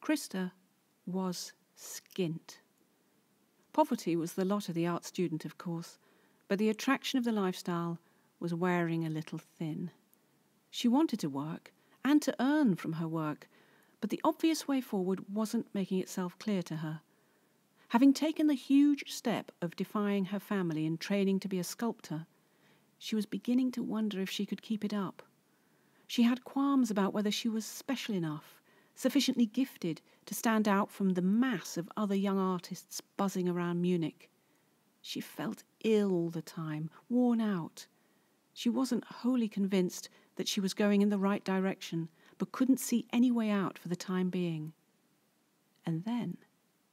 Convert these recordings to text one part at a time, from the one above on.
Christa was skint. Poverty was the lot of the art student, of course, but the attraction of the lifestyle was wearing a little thin. She wanted to work and to earn from her work, but the obvious way forward wasn't making itself clear to her. Having taken the huge step of defying her family and training to be a sculptor, she was beginning to wonder if she could keep it up. She had qualms about whether she was special enough, sufficiently gifted to stand out from the mass of other young artists buzzing around Munich. She felt ill all the time, worn out. She wasn't wholly convinced that she was going in the right direction, but couldn't see any way out for the time being. And then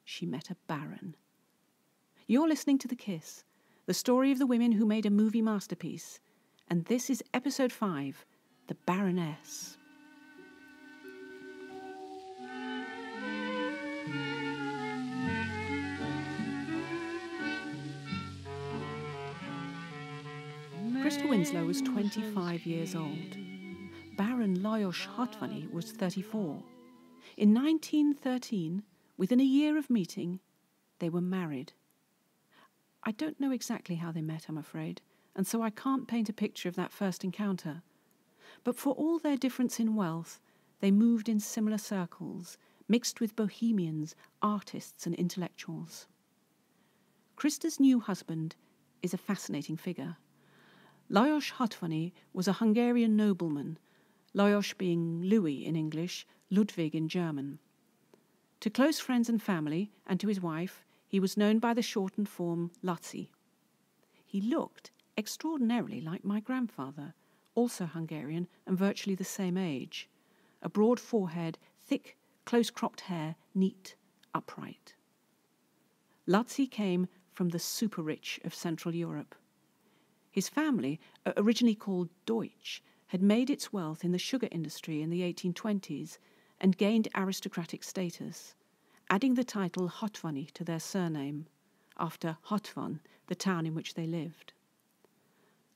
she met a baron. You're listening to The Kiss, the story of the women who made a movie masterpiece, and this is episode 5 The Baroness. Christa Winsloe was 25 years old. Baron Lajos Hatvany was 34. In 1913, within a year of meeting, they were married. I don't know exactly how they met, I'm afraid, and so I can't paint a picture of that first encounter. But for all their difference in wealth, they moved in similar circles, mixed with bohemians, artists, and intellectuals. Christa's new husband is a fascinating figure. Lajos Hatvany was a Hungarian nobleman Lajos being Louis in English, Ludwig in German. To close friends and family, and to his wife, he was known by the shortened form Laci. He looked extraordinarily like my grandfather, also Hungarian and virtually the same age. A broad forehead, thick, close cropped hair, neat, upright. Laci came from the super rich of Central Europe. His family, originally called Deutsch, had made its wealth in the sugar industry in the 1820s and gained aristocratic status, adding the title Hatvany to their surname, after Hatvan, the town in which they lived.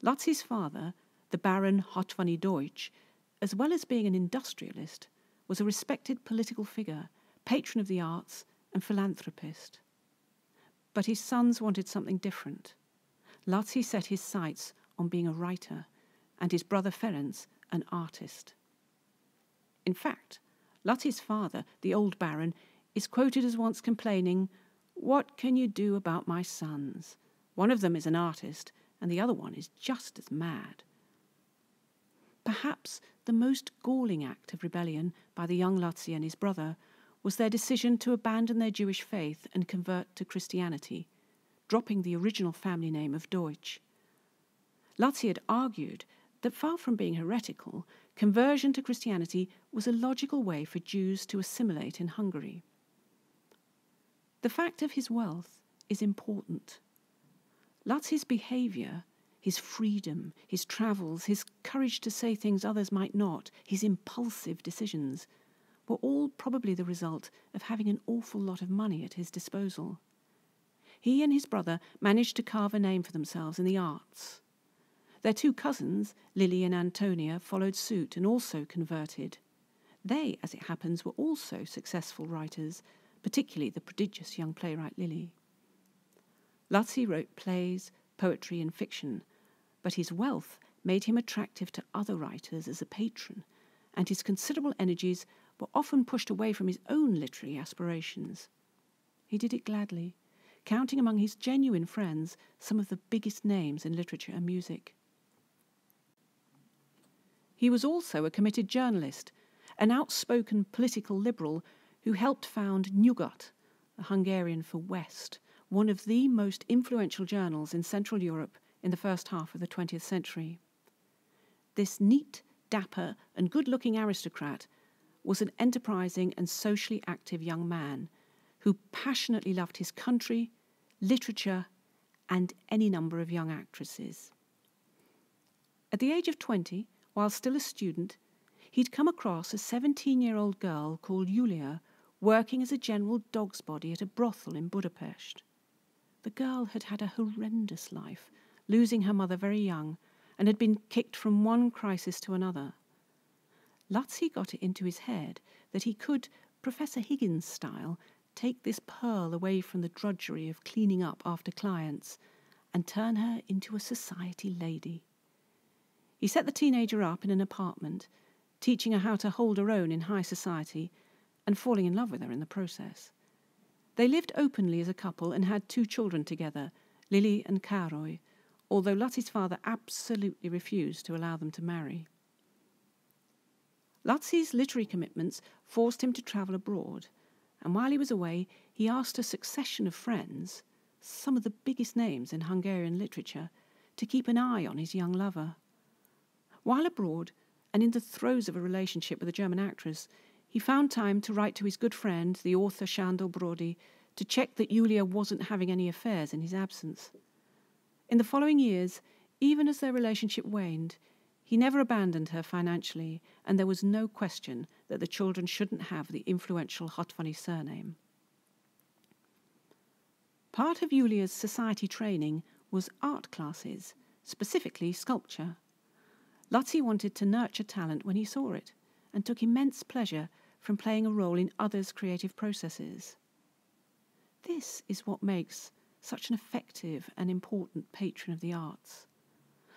Laci's father, the Baron Hatvany Deutsch, as well as being an industrialist, was a respected political figure, patron of the arts, and philanthropist. But his sons wanted something different. Laci set his sights on being a writer and his brother Ferenc an artist. In fact, Laci's father, the old baron, is quoted as once complaining, What can you do about my sons? One of them is an artist, and the other one is just as mad. Perhaps the most galling act of rebellion by the young Laci and his brother was their decision to abandon their Jewish faith and convert to Christianity, dropping the original family name of Deutsch. Laci had argued that far from being heretical, conversion to Christianity was a logical way for Jews to assimilate in Hungary. The fact of his wealth is important. Laci's behaviour, his freedom, his travels, his courage to say things others might not, his impulsive decisions, were all probably the result of having an awful lot of money at his disposal. He and his brother managed to carve a name for themselves in the arts. Their two cousins, Lily and Antonia, followed suit and also converted. They, as it happens, were also successful writers, particularly the prodigious young playwright Lily. Laci wrote plays, poetry, and fiction, but his wealth made him attractive to other writers as a patron, and his considerable energies were often pushed away from his own literary aspirations. He did it gladly, counting among his genuine friends some of the biggest names in literature and music. He was also a committed journalist, an outspoken political liberal who helped found Nyugat, the Hungarian for West, one of the most influential journals in Central Europe in the first half of the 20th century. This neat, dapper, and good looking aristocrat was an enterprising and socially active young man who passionately loved his country, literature, and any number of young actresses. At the age of 20, while still a student, he'd come across a 17 year old girl called Yulia working as a general dog's body at a brothel in Budapest. The girl had had a horrendous life, losing her mother very young, and had been kicked from one crisis to another. Laci got it into his head that he could, Professor Higgins style, take this pearl away from the drudgery of cleaning up after clients and turn her into a society lady. He set the teenager up in an apartment, teaching her how to hold her own in high society and falling in love with her in the process. They lived openly as a couple and had two children together, Lily and Károly, although Laci's father absolutely refused to allow them to marry. Laci's literary commitments forced him to travel abroad, and while he was away, he asked a succession of friends, some of the biggest names in Hungarian literature, to keep an eye on his young lover. While abroad, and in the throes of a relationship with a German actress, he found time to write to his good friend, the author Sándor Bródy, to check that Julia wasn't having any affairs in his absence. In the following years, even as their relationship waned, he never abandoned her financially, and there was no question that the children shouldn't have the influential Hatvany surname. Part of Julia's society training was art classes, specifically sculpture. Laci wanted to nurture talent when he saw it, and took immense pleasure from playing a role in others' creative processes. This is what makes such an effective and important patron of the arts.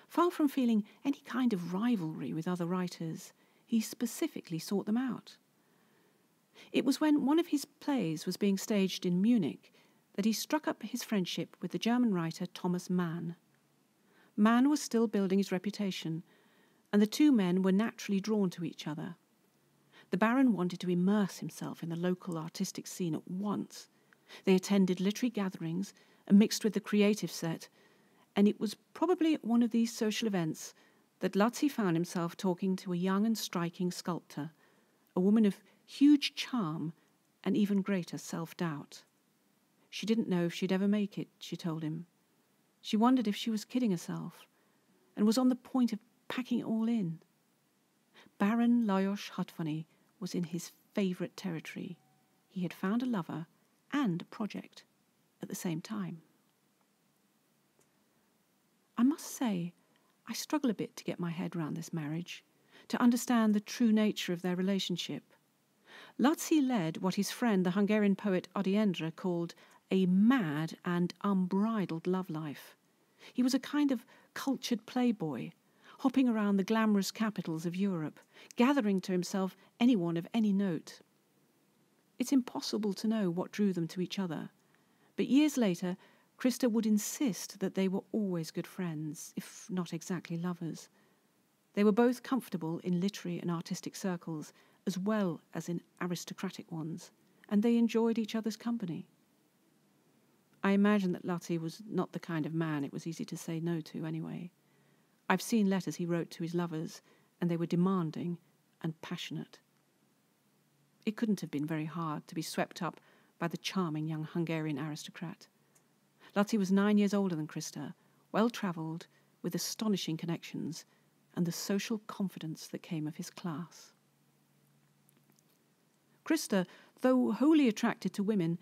Far from feeling any kind of rivalry with other writers, he specifically sought them out. It was when one of his plays was being staged in Munich that he struck up his friendship with the German writer Thomas Mann. Mann was still building his reputation, and the two men were naturally drawn to each other. The Baron wanted to immerse himself in the local artistic scene at once. They attended literary gatherings and mixed with the creative set, and it was probably at one of these social events that Laci found himself talking to a young and striking sculptor, a woman of huge charm and even greater self doubt. She didn't know if she'd ever make it, she told him. She wondered if she was kidding herself, and was on the point of packing it all in. Baron Lajos Hatvany was in his favourite territory. He had found a lover and a project at the same time. I must say, I struggle a bit to get my head round this marriage, to understand the true nature of their relationship. Laci led what his friend, the Hungarian poet Ady Endre, called a mad and unbridled love life. He was a kind of cultured playboy, hopping around the glamorous capitals of Europe, gathering to himself anyone of any note. It's impossible to know what drew them to each other, but years later, Christa would insist that they were always good friends, if not exactly lovers. They were both comfortable in literary and artistic circles, as well as in aristocratic ones, and they enjoyed each other's company. I imagine that Laci was not the kind of man it was easy to say no to, anyway. I've seen letters he wrote to his lovers, and they were demanding and passionate. It couldn't have been very hard to be swept up by the charming young Hungarian aristocrat. Laci was nine years older than Christa, well travelled, with astonishing connections, and the social confidence that came of his class. Christa, though wholly attracted to women,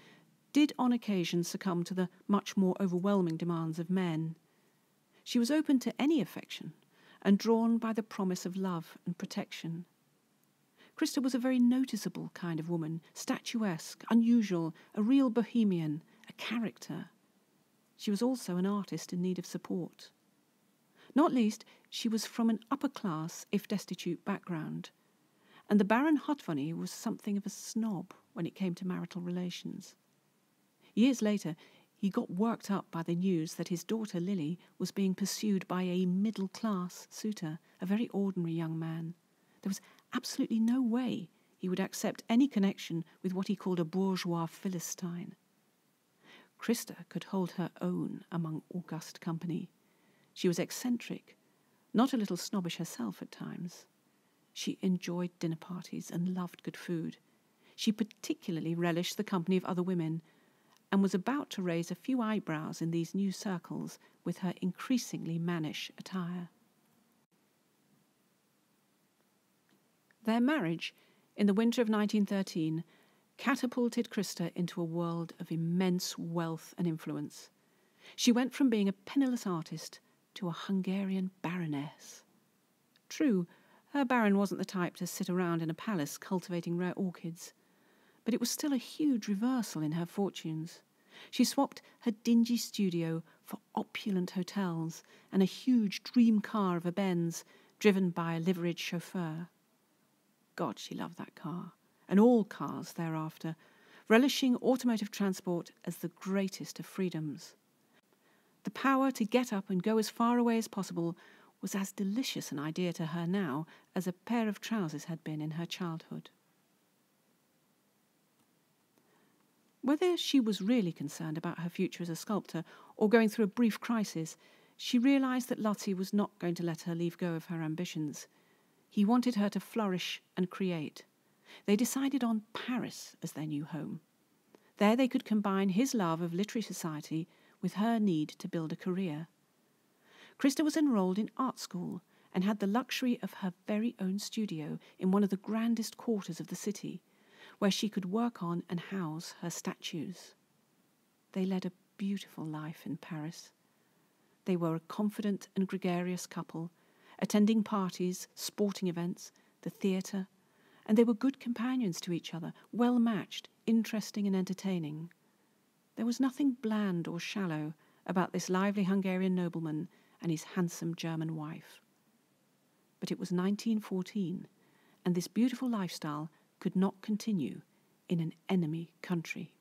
did on occasion succumb to the much more overwhelming demands of men. She was open to any affection and drawn by the promise of love and protection. Christa was a very noticeable kind of woman, statuesque, unusual, a real bohemian, a character. She was also an artist in need of support. Not least, she was from an upper class, if destitute, background, and the Baron Hatvany was something of a snob when it came to marital relations. Years later, he got worked up by the news that his daughter Lily was being pursued by a middle class suitor, a very ordinary young man. There was absolutely no way he would accept any connection with what he called a bourgeois Philistine. Christa could hold her own among august company. She was eccentric, not a little snobbish herself at times. She enjoyed dinner parties and loved good food. She particularly relished the company of other women and was about to raise a few eyebrows in these new circles with her increasingly mannish attire. Their marriage, in the winter of 1913, catapulted Christa into a world of immense wealth and influence. She went from being a penniless artist to a Hungarian baroness. True, her baron wasn't the type to sit around in a palace cultivating rare orchids, But it was still a huge reversal in her fortunes. She swapped her dingy studio for opulent hotels and a huge dream car of a Benz driven by a liveried chauffeur. God, she loved that car, and all cars thereafter, relishing automotive transport as the greatest of freedoms. The power to get up and go as far away as possible was as delicious an idea to her now as a pair of trousers had been in her childhood. Whether she was really concerned about her future as a sculptor or going through a brief crisis, she realised that Laci was not going to let her leave go of her ambitions. He wanted her to flourish and create. They decided on Paris as their new home. There they could combine his love of literary society with her need to build a career. Christa was enrolled in art school and had the luxury of her very own studio in one of the grandest quarters of the city, where she could work on and house her statues. They led a beautiful life in Paris. They were a confident and gregarious couple, attending parties, sporting events, the theatre, and they were good companions to each other, well matched, interesting, and entertaining. There was nothing bland or shallow about this lively Hungarian nobleman and his handsome German wife. But it was 1914, and this beautiful lifestyle could not continue in an enemy country.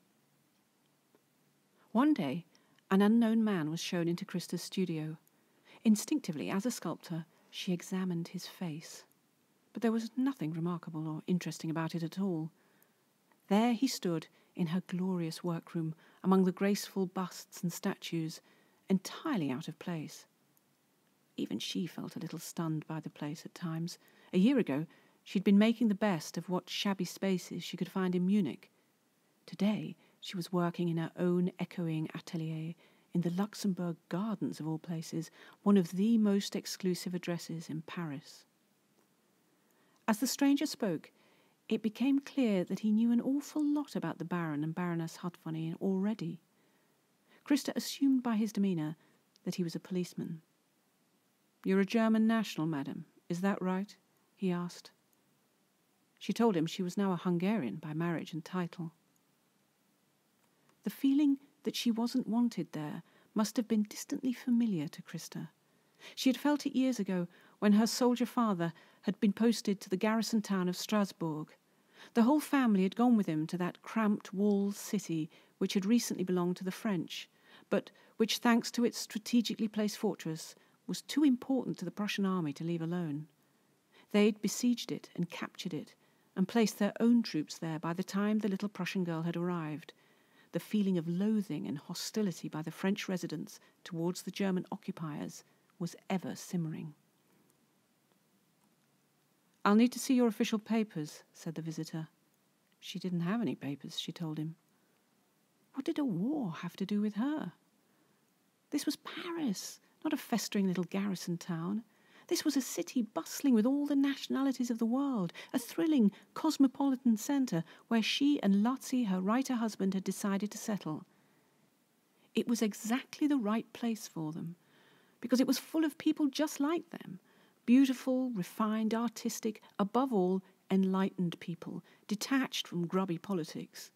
One day, an unknown man was shown into Christa's studio. Instinctively, as a sculptor, she examined his face. But there was nothing remarkable or interesting about it at all. There he stood in her glorious workroom among the graceful busts and statues, entirely out of place. Even she felt a little stunned by the place at times. A year ago, she'd been making the best of what shabby spaces she could find in Munich. Today, she was working in her own echoing atelier in the Luxembourg Gardens, of all places, one of the most exclusive addresses in Paris. As the stranger spoke, it became clear that he knew an awful lot about the Baron and Baroness Hatvany already. Christa assumed by his demeanour that he was a policeman. You're a German national, madam, is that right? he asked. She told him she was now a Hungarian by marriage and title. The feeling that she wasn't wanted there must have been distantly familiar to Christa. She had felt it years ago when her soldier father had been posted to the garrison town of Strasbourg. The whole family had gone with him to that cramped walled city which had recently belonged to the French, but which, thanks to its strategically placed fortress, was too important to the Prussian army to leave alone. They had besieged it and captured it, and placed their own troops there by the time the little Prussian girl had arrived. The feeling of loathing and hostility by the French residents towards the German occupiers was ever simmering. I'll need to see your official papers, said the visitor. She didn't have any papers, she told him. What did a war have to do with her? This was Paris, not a festering little garrison town. This was a city bustling with all the nationalities of the world, a thrilling cosmopolitan centre where she and Laci, her writer husband, had decided to settle. It was exactly the right place for them, because it was full of people just like them beautiful, refined, artistic, above all, enlightened people, detached from grubby politics.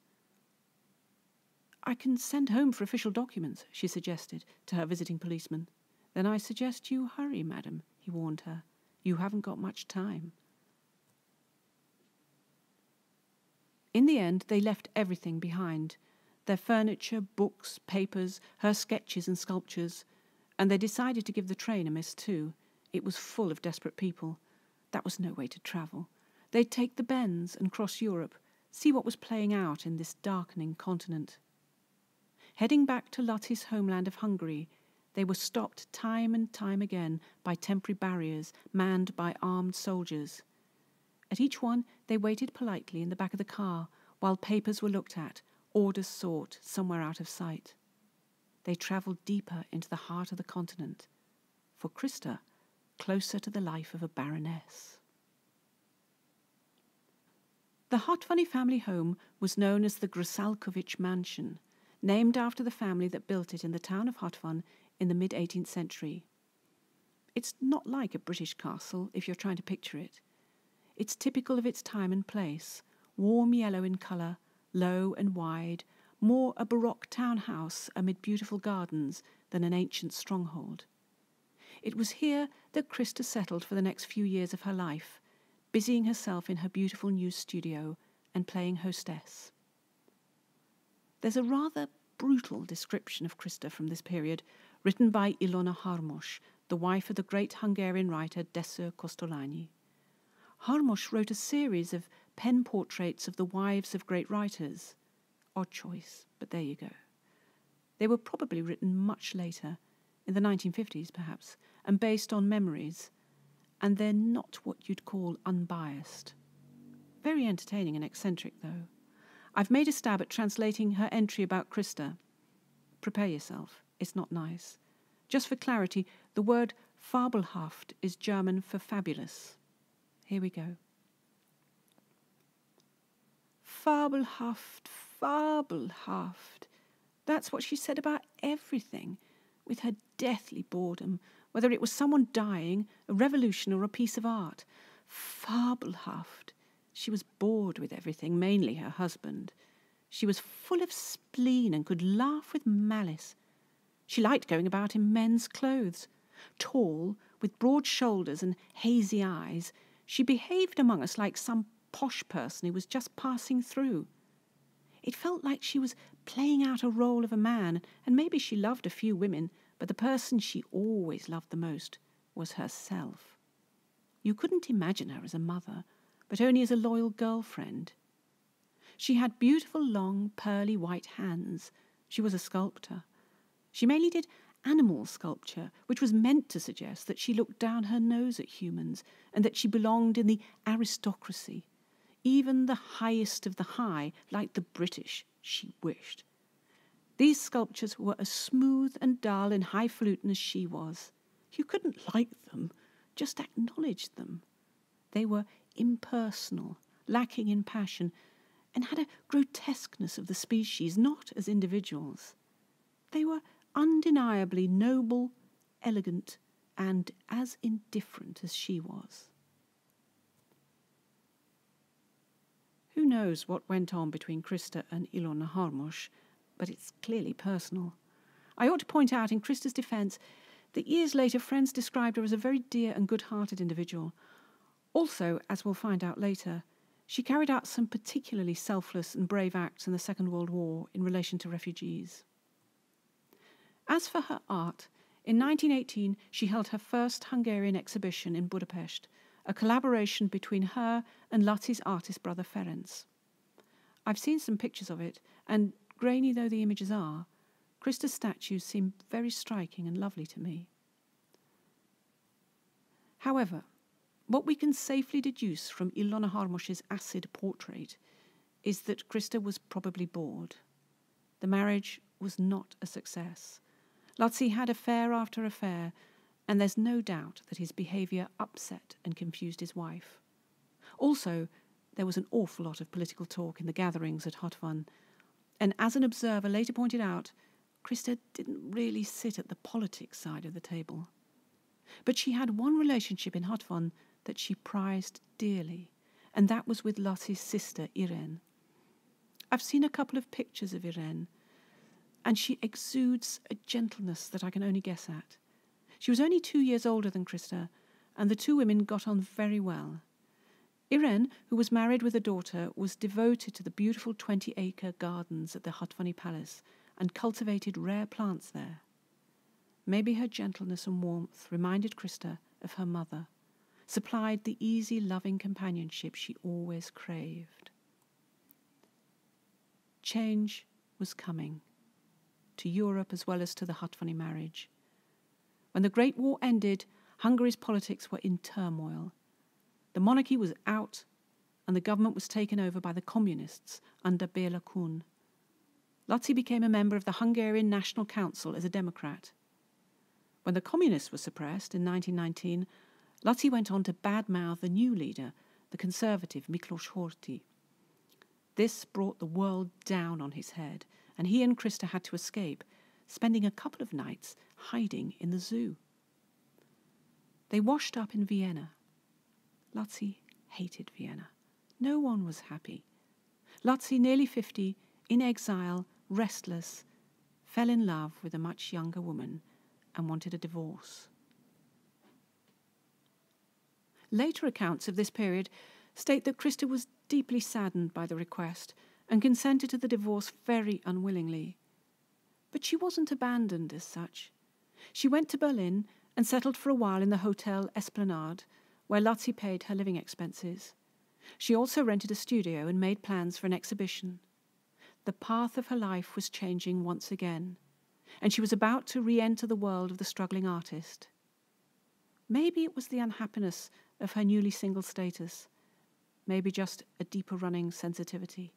I can send home for official documents, she suggested to her visiting policeman. Then I suggest you hurry, madam, he warned her. You haven't got much time. In the end, they left everything behind their furniture, books, papers, her sketches and sculptures, and they decided to give the train a miss too. It was full of desperate people. That was no way to travel. They'd take the Benz and cross Europe, see what was playing out in this darkening continent. Heading back to Laci's homeland of Hungary, they were stopped time and time again by temporary barriers manned by armed soldiers. At each one, they waited politely in the back of the car while papers were looked at, orders sought somewhere out of sight. They travelled deeper into the heart of the continent. For Christa, closer to the life of a baroness. The Hatvany family home was known as the Grassalkovich Mansion, named after the family that built it in the town of Hatvan in the mid 18th century. It's not like a British castle if you're trying to picture it. It's typical of its time and place, warm yellow in colour, low and wide, more a Baroque townhouse amid beautiful gardens than an ancient stronghold. It was here that Christa settled for the next few years of her life, busying herself in her beautiful new studio and playing hostess. There's a rather brutal description of Christa from this period, written by Ilona Harmos, the wife of the great Hungarian writer Dezső Kosztolányi. Harmos wrote a series of pen portraits of the wives of great writers. Odd choice, but there you go. They were probably written much later, in the 1950s perhaps, and based on memories, and they're not what you'd call unbiased. Very entertaining and eccentric, though. I've made a stab at translating her entry about Christa. Prepare yourself, it's not nice. Just for clarity, the word fabelhaft is German for fabulous. Here we go. Fabelhaft, fabelhaft. That's what she said about everything, with her deathly boredom, whether it was someone dying, a revolution, or a piece of art. Fabelhaft. She was bored with everything, mainly her husband. She was full of spleen and could laugh with malice. She liked going about in men's clothes. Tall, with broad shoulders and hazy eyes, she behaved among us like some posh person who was just passing through. It felt like she was playing out a role of a man, and maybe she loved a few women, but the person she always loved the most was herself. You couldn't imagine her as a mother, but only as a loyal girlfriend. She had beautiful, long, pearly white hands. She was a sculptor. She mainly did animal sculpture, which was meant to suggest that she looked down her nose at humans and that she belonged in the aristocracy, even the highest of the high, like the British, she wished. These sculptures were as smooth and dull and highfalutin as she was. You couldn't like them, just acknowledge them. They were impersonal, lacking in passion, and had a grotesqueness of the species, not as individuals. They were undeniably noble, elegant, and as indifferent as she was. Who knows what went on between Christa and Ilona Harmos, but it's clearly personal. I ought to point out in Christa's defence that years later friends described her as a very dear and good hearted individual. Also, as we'll find out later, she carried out some particularly selfless and brave acts in the Second World War in relation to refugees. As for her art, in 1918 she held her first Hungarian exhibition in Budapest, a collaboration between her and Laci's artist brother Ferenc. I've seen some pictures of it, and grainy though the images are, Christa's statues seem very striking and lovely to me. However, what we can safely deduce from Ilona Harmos's acid portrait is that Christa was probably bored. The marriage was not a success, Laci had affair after affair, and there's no doubt that his behaviour upset and confused his wife. Also, there was an awful lot of political talk in the gatherings at Hatvan, and as an observer later pointed out, Christa didn't really sit at the politics side of the table. But she had one relationship in Hatvan that she prized dearly, and that was with Laci's sister Irene. I've seen a couple of pictures of Irene, and she exudes a gentleness that I can only guess at. She was only two years older than Christa, and the two women got on very well. Irene, who was married with a daughter, was devoted to the beautiful 20 acre gardens at the Hatvany Palace and cultivated rare plants there. Maybe her gentleness and warmth reminded Christa of her mother, supplied the easy, loving companionship she always craved. Change was coming to Europe as well as to the Hatvany marriage. When the Great War ended, Hungary's politics were in turmoil. The monarchy was out, and the government was taken over by the communists under Béla Kun. Laci became a member of the Hungarian National Council as a Democrat. When the communists were suppressed in 1919, Laci went on to badmouth the new leader, the conservative Miklos Horthy. This brought the world down on his head, and he and Christa had to escape, spending a couple of nights hiding in the zoo. They washed up in Vienna. Laci hated Vienna. No one was happy. Laci, nearly 50, in exile, restless, fell in love with a much younger woman and wanted a divorce. Later accounts of this period state that Christa was deeply saddened by the request and consented to the divorce very unwillingly. But she wasn't abandoned as such. She went to Berlin and settled for a while in the Hotel Esplanade, where Laci paid her living expenses. She also rented a studio and made plans for an exhibition. The path of her life was changing once again, and she was about to re enter the world of the struggling artist. Maybe it was the unhappiness of her newly single status, maybe just a deeper running sensitivity.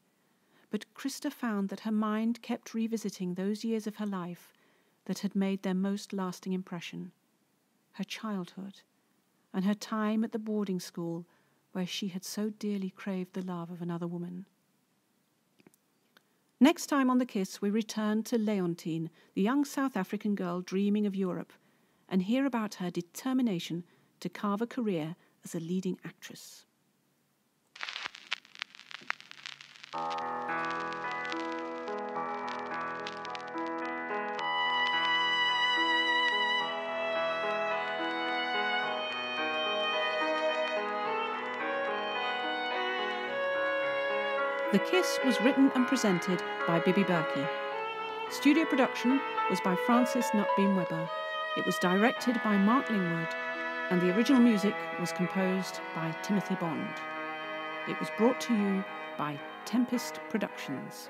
But Christa found that her mind kept revisiting those years of her life that had made their most lasting impression her childhood, and her time at the boarding school where she had so dearly craved the love of another woman. Next time on The Kiss, we return to Leontine, the young South African girl dreaming of Europe, and hear about her determination to carve a career as a leading actress. The Kiss was written and presented by Bibi Berkey. Studio production was by Francis Nutbeam Webber. It was directed by Mark Lingwood, and the original music was composed by Timothy Bond. It was brought to you by Tempest Productions.